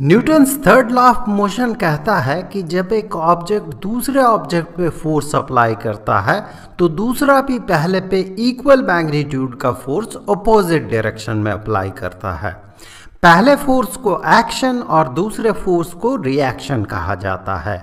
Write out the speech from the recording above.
Newton's third law of motion कहता है कि जब एक ऑब्जेक्ट दूसरे ऑब्जेक्ट पे फोर्स अप्लाई करता है तो दूसरा भी पहले पे इक्वल मैग्नीट्यूड का फोर्स अपोजिट डायरेक्शन में अप्लाई करता है। पहले फोर्स को एक्शन और दूसरे फोर्स को रिएक्शन कहा जाता है।